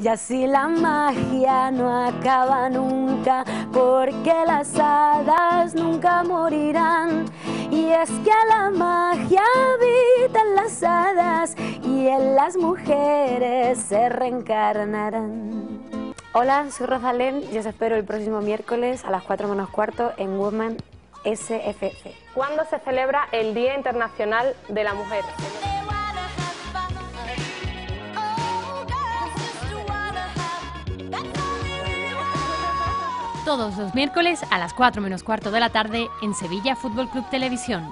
Y así la magia no acaba nunca, porque las hadas nunca morirán. Y es que la magia habita en las hadas y en las mujeres se reencarnarán. Hola, soy Rosalén y os espero el próximo miércoles a las 4 menos cuarto en Woman SFC. ¿Cuándo se celebra el Día Internacional de la Mujer? Todos los miércoles a las 4 menos cuarto de la tarde en Sevilla Fútbol Club Televisión.